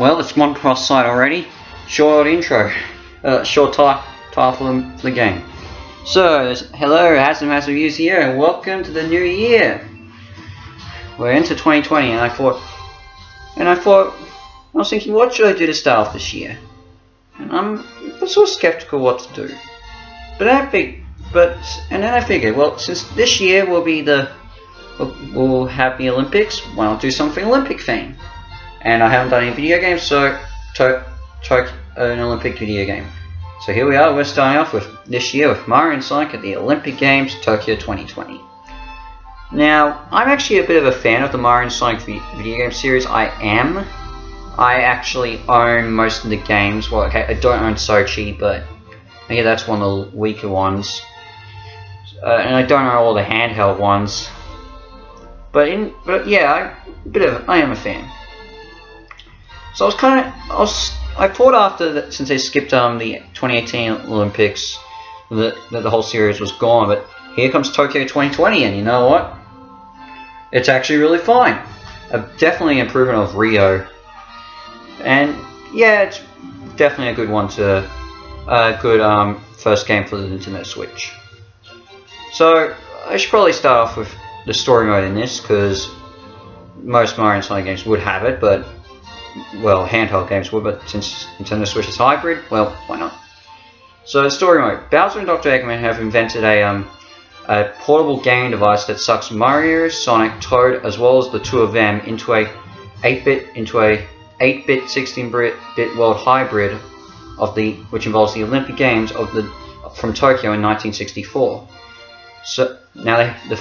Well, it's one cross site already. Short intro. Uh, short title of the game. So, hello, Hassan Massive Views here, and welcome to the new year. We're into 2020, and I thought, and I thought, I was thinking, what should I do to start off this year? And I'm, sort of skeptical what to do. But I think, but, and then I figured, well, since this year will be the, we'll, have the Olympics, why not do something Olympic theme? And I haven't done any video games, so to, to, an Olympic video game. So here we are, we're starting off with this year with Mario and Sonic at the Olympic Games Tokyo 2020. Now, I'm actually a bit of a fan of the Mario and Sonic video game series, I am. I actually own most of the games, well okay, I don't own Sochi, but maybe that's one of the weaker ones. Uh, and I don't own all the handheld ones. But in, but yeah, I, a bit of, I am a fan. So I was kind of, I was, I thought after that, since they skipped um the 2018 Olympics, that, that the whole series was gone. But here comes Tokyo 2020, and you know what? It's actually really fine. A definitely improvement of Rio, and yeah, it's definitely a good one to, a good um first game for the Nintendo Switch. So I should probably start off with the story mode in this because most Mario and Sonic games would have it, but well, handheld games would, but since Nintendo Switch is hybrid, well, why not? So, story mode. Bowser and Dr. Eggman have invented a, um, a portable gaming device that sucks Mario, Sonic, Toad, as well as the two of them into a 8-bit into a 8-bit, 16-bit world hybrid of the which involves the Olympic Games of the from Tokyo in 1964. So now they the,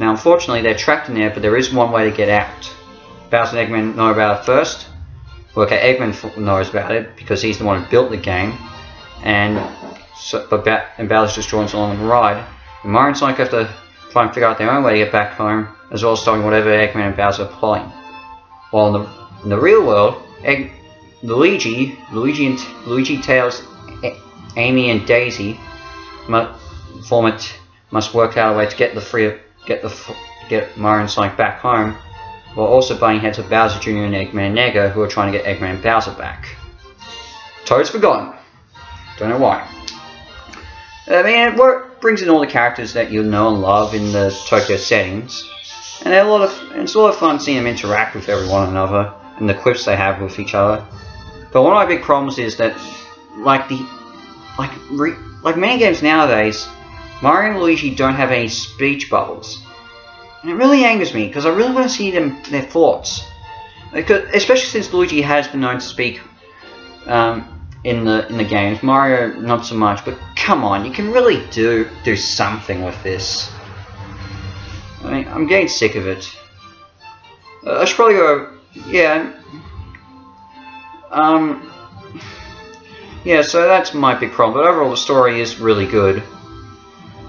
now unfortunately they're trapped in there, but there is one way to get out. Bowser and Eggman know about it first. Well, okay, Eggman knows about it because he's the one who built the game, and so, but ba and just joins along the ride. And Mario and Sonic have to try and figure out their own way to get back home, as well as stopping whatever Eggman and Bowser are plotting. While in the in the real world, Egg, Luigi, Luigi and Luigi, Tails, Amy, and Daisy must, form it, must work out a way to get the free get the get Mario and Sonic back home while also butting heads with Bowser Jr. and Eggman Nega, who are trying to get Eggman Bowser back. Toad's forgotten. Don't know why. I mean, it brings in all the characters that you know and love in the Tokyo settings, and a lot of it's a lot of fun seeing them interact with every one another and the quips they have with each other. But one of my big problems is that, like the, like re, like many games nowadays, Mario and Luigi don't have any speech bubbles. And it really angers me because I really want to see them their thoughts. Because, especially since Luigi has been known to speak um, in the in the games, Mario not so much. But come on, you can really do do something with this. I mean, I'm getting sick of it. Uh, I should probably go. Yeah. Um. Yeah, so that's my big problem. But overall, the story is really good.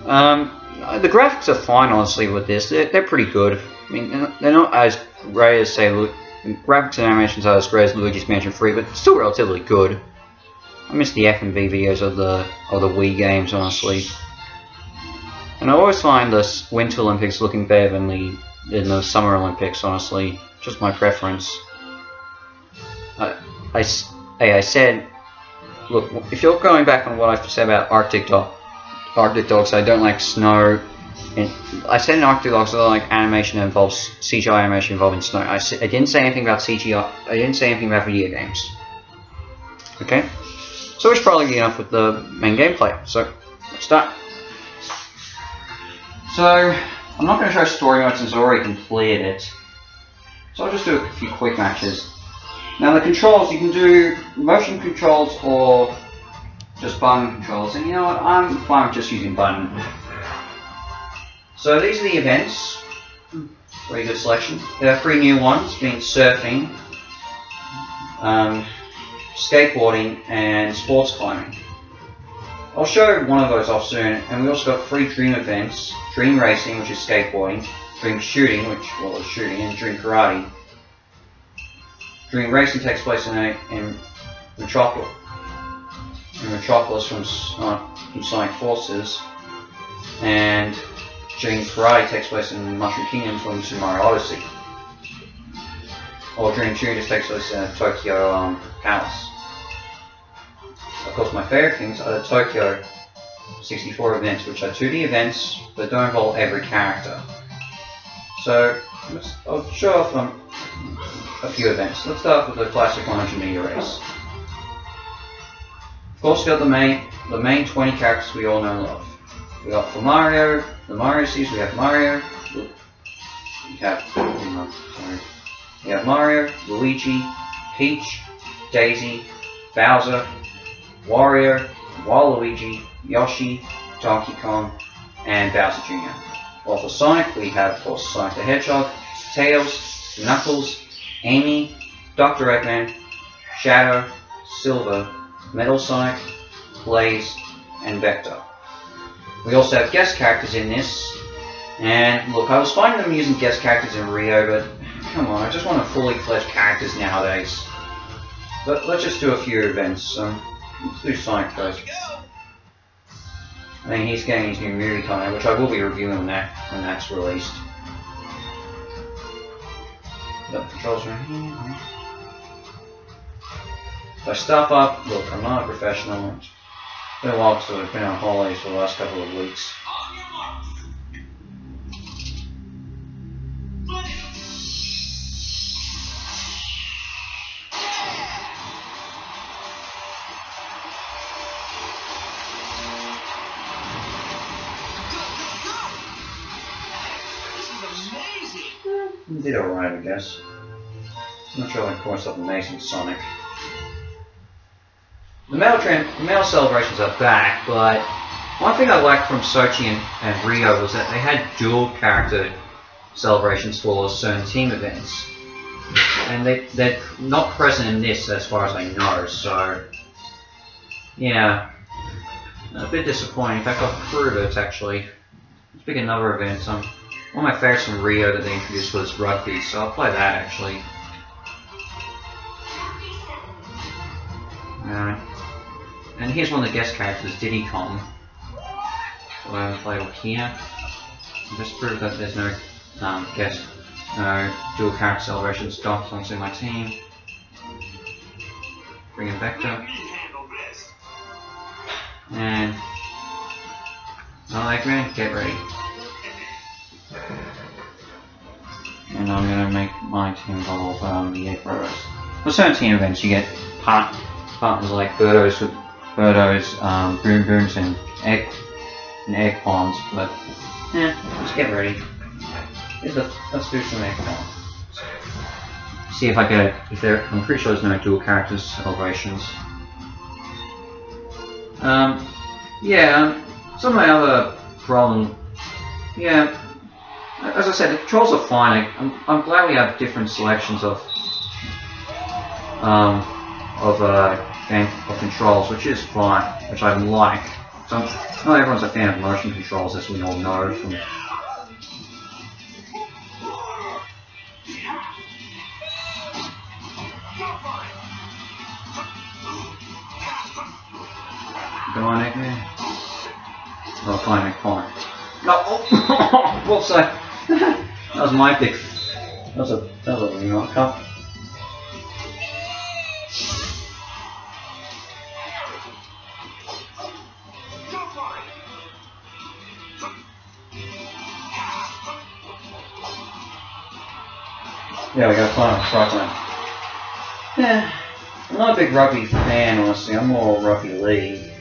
Um, Uh, the graphics are fine, honestly, with this. They're, they're pretty good. I mean, they're not as great as, say, graphics and animations are as great as Luigi's Mansion 3, but still relatively good. I miss the FMV videos of the of the Wii games, honestly. And I always find the Winter Olympics looking better than the than the Summer Olympics, honestly. Just my preference. I, I, I said, look, if you're going back on what I said about Arctic Dog, Arctic Dogs. I don't like snow. And I said in Arctic Dogs I don't like animation that involves CGI animation involving snow. I, I didn't say anything about CGI. I didn't say anything about video games. Okay, so it's probably enough with the main gameplay. So let's start. So I'm not going to show story mode since I already completed it. So I'll just do a few quick matches. Now the controls, you can do motion controls or just button controls. And you know what, I'm fine with just using button. So these are the events. Very good selection. There are three new ones, being surfing, um, skateboarding, and sports climbing. I'll show one of those off soon, and we also got three dream events. Dream Racing, which is skateboarding, Dream Shooting, which well is shooting, and Dream Karate. Dream Racing takes place in, a, in Metropolis, in Metropolis from, uh, from Sonic Forces, and Dream Karate takes place in Mushroom Kingdom from Super Mario Odyssey. or Dream 2 just takes place in Tokyo um, Palace. Of course, my favorite things are the Tokyo 64 events, which are 2D events that don't involve every character. So, I'll show off um, a few events. Let's start with the classic 100 meter race. Of course, we got the main, the main 20 characters we all know and love. We got for Mario, the Mario series, we have Mario, we have, sorry, we have Mario, Luigi, Peach, Daisy, Bowser, Wario, Waluigi, Yoshi, Donkey Kong, and Bowser Jr. While for Sonic, we have, of course, Sonic the Hedgehog, Tails, Knuckles, Amy, Dr. Eggman, Shadow, Silver, Metal Sonic, Blaze, and Vector. We also have guest characters in this, and look, I was finding them using guest characters in Rio, but come on, I just want a fully fledged characters nowadays. But let's just do a few events. Um, let's do Sonic first. I mean, he's getting his new movie coming which I will be reviewing when that when that's released. The controls are here. If I stop up, look, I'm not a professional. It's been a while because I've been on holidays for the last couple of weeks. Did alright, I guess. I'm not sure I call myself amazing Sonic. The male, the male celebrations are back, but one thing I liked from Sochi and, and Rio was that they had dual character celebrations for certain team events. And they, they're not present in this as far as I know, so... Yeah. A bit disappointing. In fact, I'll prove it, actually. Let's pick another event. Um, one of my favorites from Rio that they introduced was rugby, so I'll play that actually. Alright. And here's one of the guest characters, Diddy Kong. So I haven't played here. Just prove that there's no um, guest, no dual character celebrations docked onto my team. Bring him back. And. Alright, man, get ready. and I'm going to make my team involve um, the egg bros. For certain team events, you get part partners like Birdos with Birdos, um, Boom Booms, and Egg and Egg Pawns. But yeah, let's get ready. A, let's do some Egg Pawns. See if I get if there. I'm pretty sure there's no dual characters celebrations. Um, yeah. Um, some of my other problem. Yeah, as I said, the controls are fine. I, am I'm glad we have different selections of um, of uh, game of controls, which is fine, which I like. So not everyone's a fan of motion controls, as we all know from. On, Eggman. Oh, fine, fine. No, oh, whoops, I that was my pick. That was a that was a remote cup. Yeah, we got fun Scotland. Yeah, I'm not a big rugby fan, honestly. I'm more rugby league,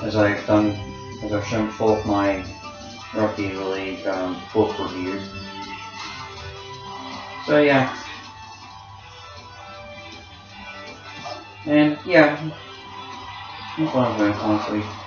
as I've done, as I've shown before my Rugby League um, book review. So yeah. And yeah, I'm fine with it, honestly.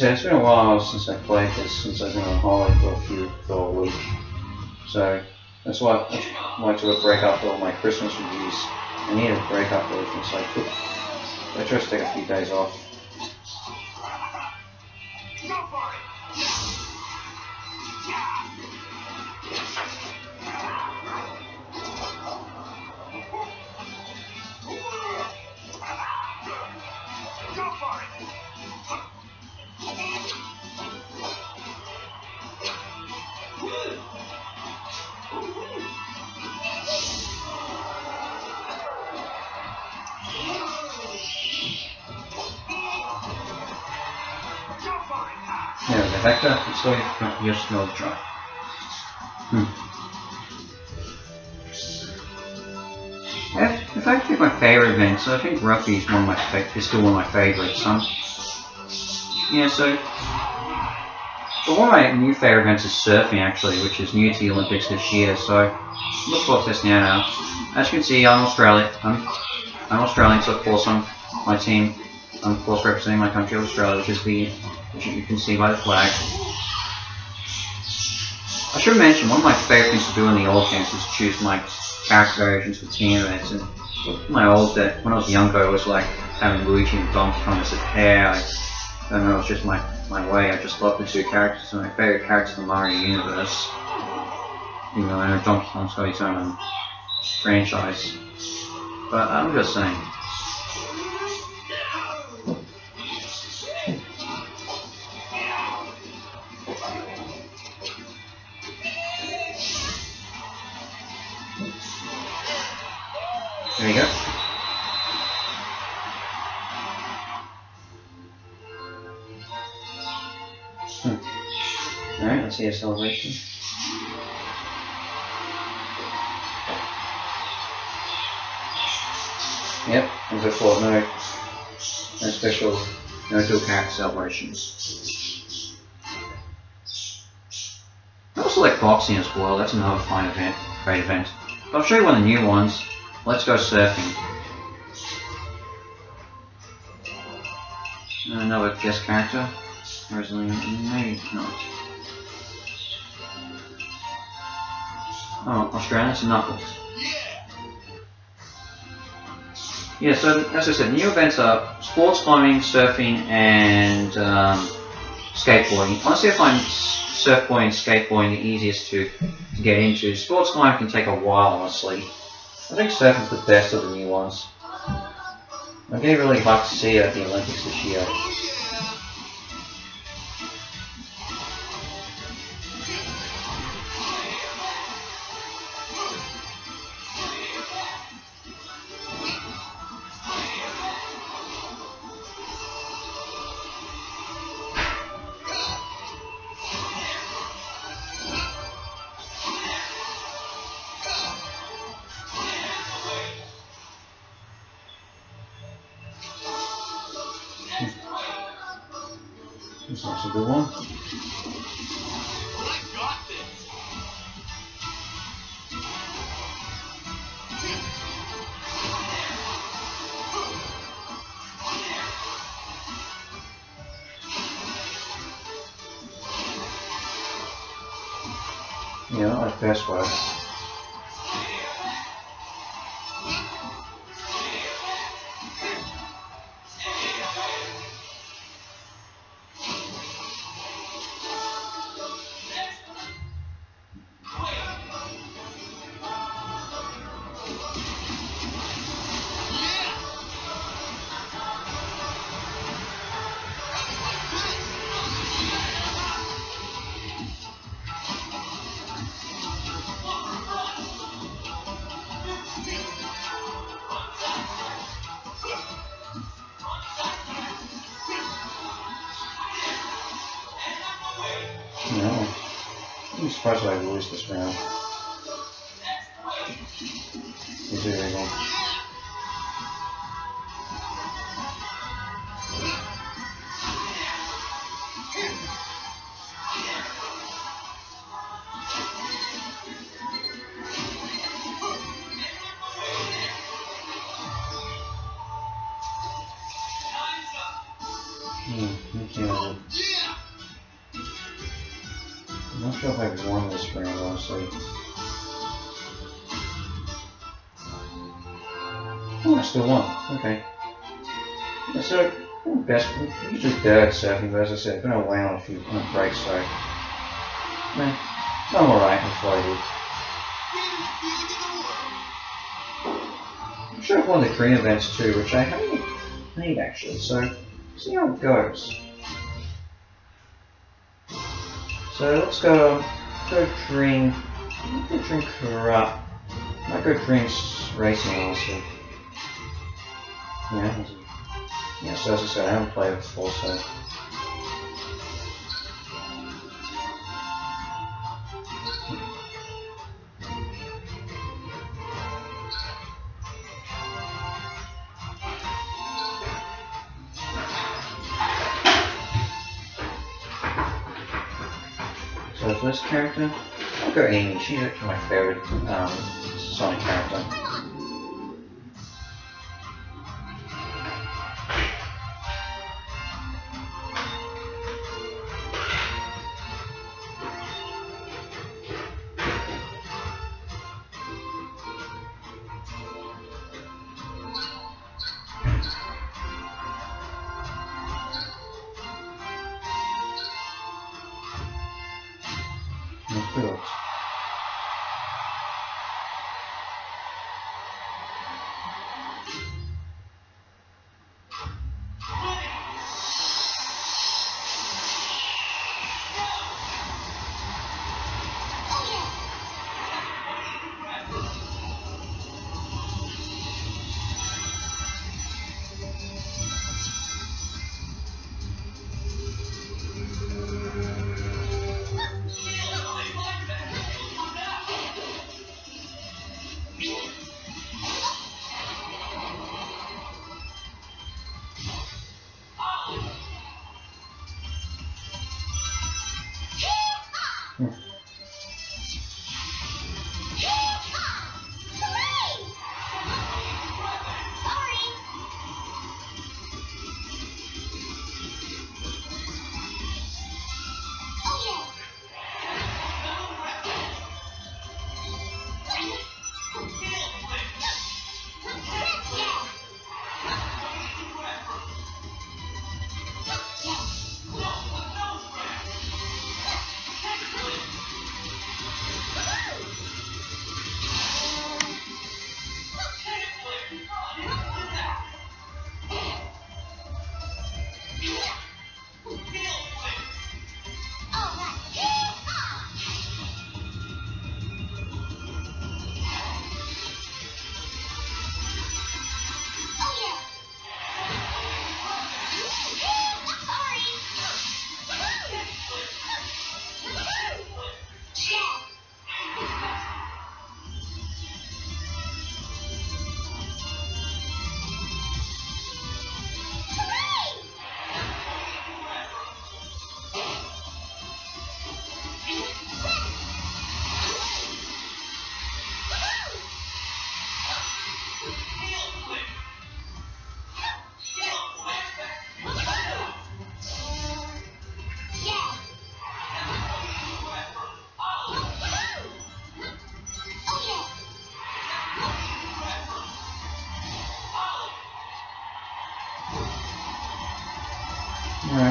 Said, it's been a while since I played this, since I've been on holiday for a few, for a week. So, that's why I wanted to break up all my Christmas reviews. I needed a break up everything, so I took, I tried to take a few days off. Yeah, going to use no drive. Hmm. Yeah, if I pick my favorite event, so I think rugby is one of my is still one of my favorites. Um, yeah, so but one of my new favorite events is surfing actually, which is new to the Olympics this year. So look forward to this now. Now, as you can see, I'm Australian. I'm, I'm Australian, so of course I'm my team. I'm of course representing my country, of Australia, which is the which you can see by the flag. I should mention one of my favorite things to do in the old games is choose my character variations for team events. And my old day, when I was younger, I was like having Luigi and Donkey Kong as a pair. I, don't know, it was just my, my way. I just love the two characters. My favorite characters in the Mario universe. You know, I know Donkey Kong's got his own franchise. But I'm just saying. There you go. Hmm. Alright, let's see a celebration. Yep, as before, no, no special, no dual character celebrations. I also like boxing as well, that's another fine event, great event. But I'll show you one of the new ones. Let's go surfing. Another guest character. Or maybe not. Oh, Australian, it's Knuckles. Yeah, so as I said, new events are sports climbing, surfing, and um, skateboarding. Honestly, I find surfboarding and skateboarding the easiest to, to get into. Sports climbing can take a while, honestly. I think surfing's the best of the new ones. I didn't really like to see at the Olympics this year. A good one. Yeah, I like this surprised I lose this round. It again? Hmm, okay. I'm not sure if I've won this round, honestly. Oh, I still won. Okay. Yeah, oh, so, best, usually third surfing, but as I said, I've been away on a few on a break, so. Man, I'm alright what I. I'm sure I've won the green events too, which I haven't made actually, so see how it goes. So let's go, go drink, go Dream Karate. Might go Dream Racing also. Yeah, yeah, so as I said, I haven't played it before, so. This character, go Amy. She's actually my favorite um, Sonic character.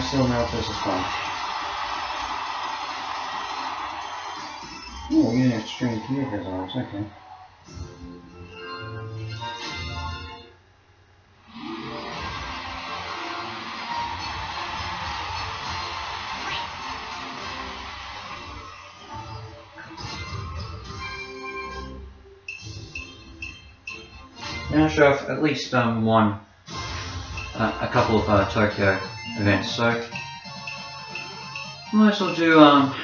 Still know if this is fun. Oh, we're getting extreme vehicles on us, okay. Now show off at least um, one, uh, a couple of uh, Tokyo events. So might as well do um.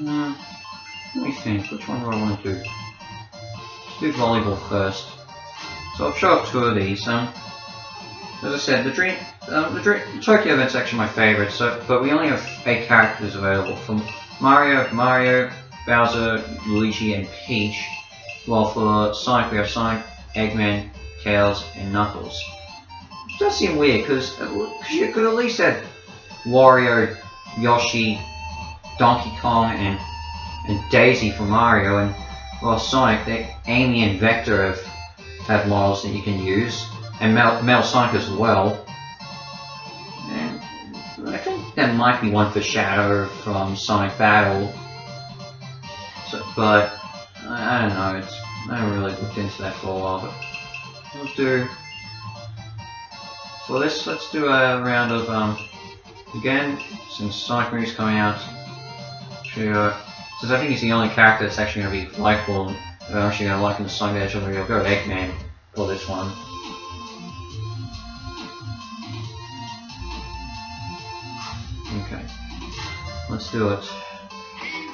Uh, let me think. Which one do I want to do? Let's do volleyball first. So I'll show off two of these. Um, as I said, the dream, um, the dream, Tokyo event's actually my favorite. So, but we only have eight characters available from Mario, Mario, Bowser, Luigi, and Peach. While for Sonic, we have Sonic, Eggman, Tails, and Knuckles. It does seem weird, because you uh, could at least have Wario, Yoshi, Donkey Kong, and, and Daisy from Mario, and well, Sonic, they, Amy and Vector have, have models that you can use, and Metal, Sonic as well. I think there might be one for Shadow from Sonic Battle, so, but I, I don't know, it's, I haven't really looked into that for a while, but we'll do for this, let's do a round of, um, again, since Sonic Movie's coming out, uh, since I think he's the only character that's actually going to be likable, and I'm actually going to like in the Sonic Edge, I'll go Eggman for this one. Okay, let's do it.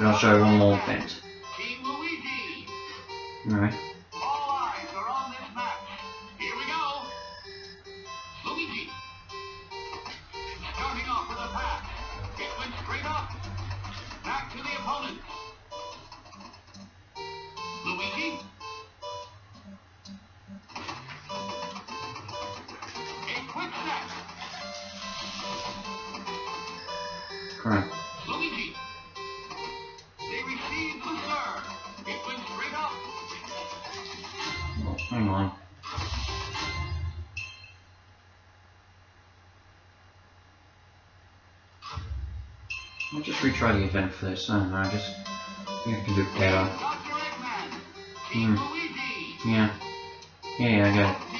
And I'll show you one more event. Alright. This. I don't know, I just I can do better. Dr. Eggman. Team Hmm. Luigi. Yeah. Yeah, I got it.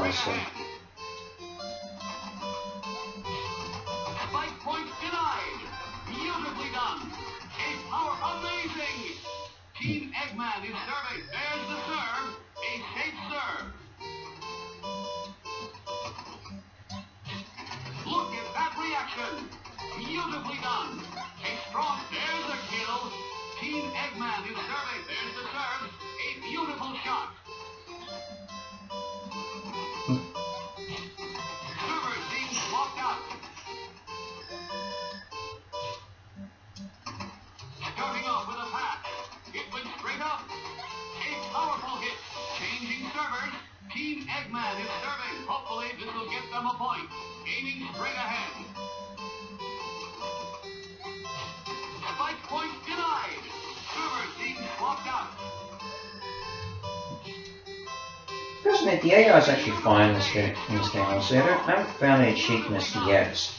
Amazing. Team Eggman is serving. There's the serve. A safe serve. Look at that reaction. Beautifully done. A strong. There's a kill. Team Eggman is serving. There's the serve. A beautiful shot. Up. A powerful hit. Changing servers. Team Eggman is serving. Hopefully this will get them a point. Aiming straight ahead. Spike point denied. Out. Is actually fine in this game. Honestly, I haven't found any cheapness yet.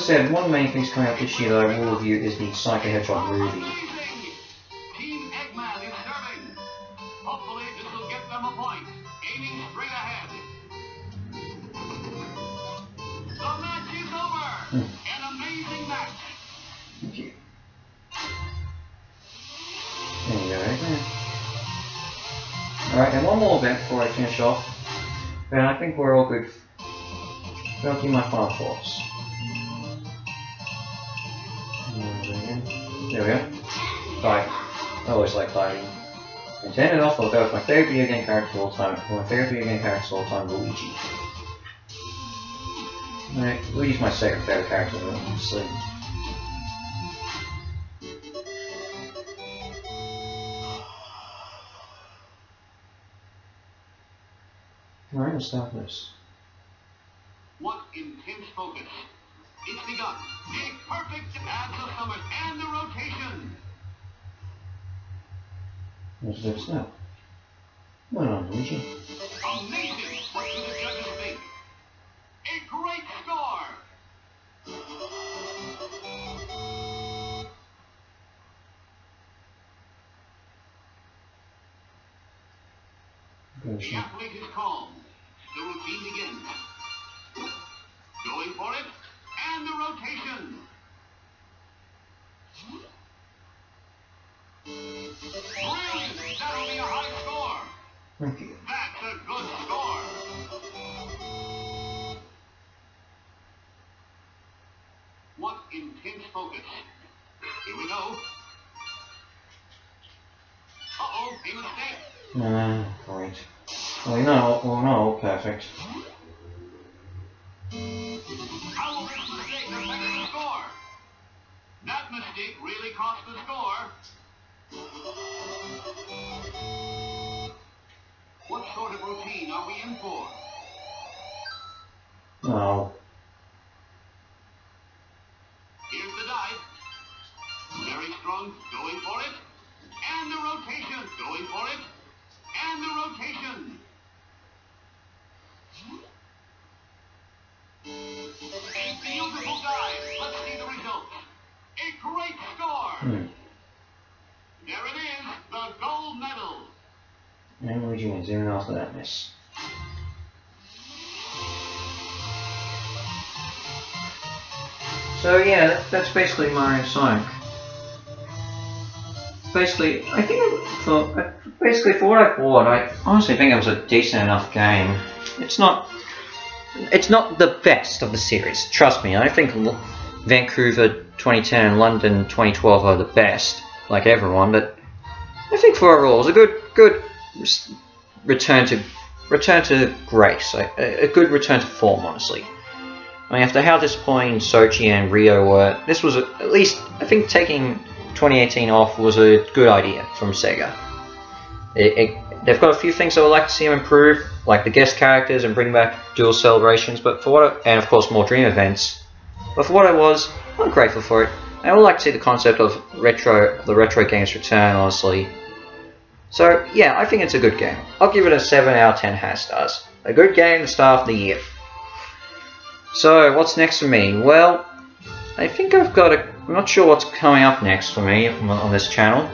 I said, one main things coming up this year that I will review is the Psycho Hedgehog movie. Hmm. Go. Alright, and one more event before I finish off. And I think we're all good. I'll give my final thoughts. There we go. Fight. I always like fighting. And to end it off, I'll go with my favorite video game character of all time. My favorite video game character of all time, Luigi. Alright, Luigi's my second favorite character, obviously. Alright, let's stop this. What intense focus. It's begun. The perfect abs of summer and the rotation. What's there's now? Well, I'm losing. Amazing! What do the judges think? A great score! The athlete is calm. The routine begins. Going for it? And the rotation. That'll be a high score. Thank you. That's a good score. What intense focus. Here we go. Uh-oh, a mistake. Uh, right. Well, no, well, no, perfect. That really cost the score. What sort of routine are we in for? No. And Luigi wins even after that miss. So yeah, that, that's basically Mario Sonic. Basically, I think for uh, basically for what I bought, I honestly think it was a decent enough game. It's not, it's not the best of the series. Trust me, I think Vancouver 2010 and London 2012 are the best, like everyone. But I think for overall, it was a good, good return to return to grace, a, a good return to form, honestly. I mean, after how disappointing Sochi and Rio were, this was a, at least, I think taking 2018 off was a good idea from Sega. It, it, they've got a few things I would like to see them improve, like the guest characters and bring back dual celebrations, but for what, and of course more dream events. But for what it was, I'm grateful for it. I would like to see the concept of retro, the retro games return, honestly. So yeah, I think it's a good game. I'll give it a 7 out of 10 hash stars. A good game to start off the year. So what's next for me? Well, I think I've got a. I'm not sure what's coming up next for me on this channel,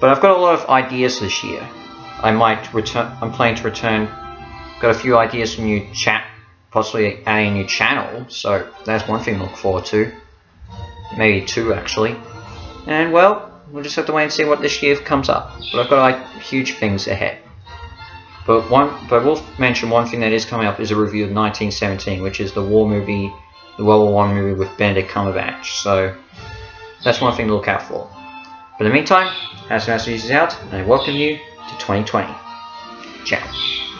but I've got a lot of ideas this year. I might return. I'm planning to return. Got a few ideas for new chat, possibly adding a new channel. So that's one thing to look forward to. Maybe two actually. And well, we'll just have to wait and see what this year comes up. But I've got like huge things ahead. But one, but I will mention one thing that is coming up is a review of 1917, which is the war movie, the World War One movie with Benedict Cumberbatch. So that's one thing to look out for. But in the meantime, House Master is out, and I welcome you to 2020. Ciao.